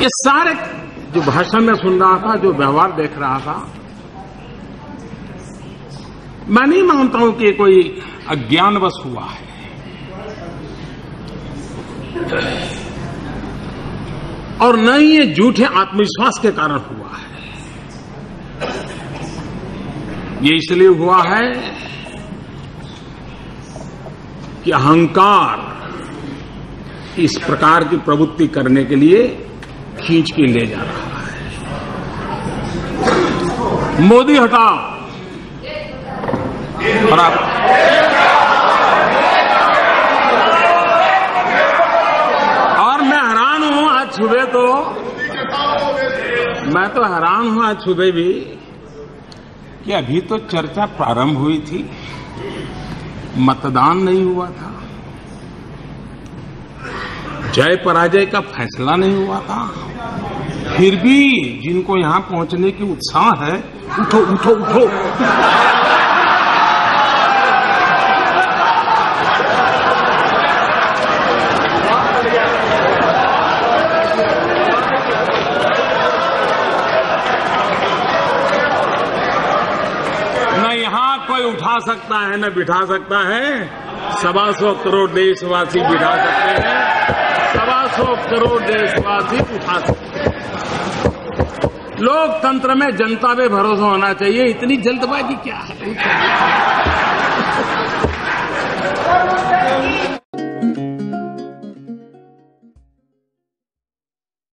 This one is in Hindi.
ये सारे जो भाषण में सुन रहा था, जो व्यवहार देख रहा था, मैं नहीं मानता हूँ कि कोई अज्ञानवश हुआ है। और न ही ये झूठे आत्मविश्वास के कारण हुआ है। ये इसलिए हुआ है कि अहंकार इस प्रकार की प्रवृत्ति करने के लिए खींच के ले जा रहा है। मोदी हटाओ। और आप और मैं हैरान हूँ आज सुबह तो। मैं तो हैरान हूँ आज सुबह भी कि अभी तो चर्चा प्रारंभ हुई थी। मतदान नहीं हुआ था। जय पराजय का फैसला नहीं हुआ था। फिर भी जिनको यहाँ पहुँचने की उत्साह है, उठो उठो उठो। न यहाँ कोई उठा सकता है, न बिठा सकता है। सवा सौ करोड़ देशवासी बिठा सकते हैं। सवा सौ करोड़ देशवासी उठा सकते हैं। लोकतंत्र में जनता पे भरोसा होना चाहिए। इतनी जल्दबाजी क्या है?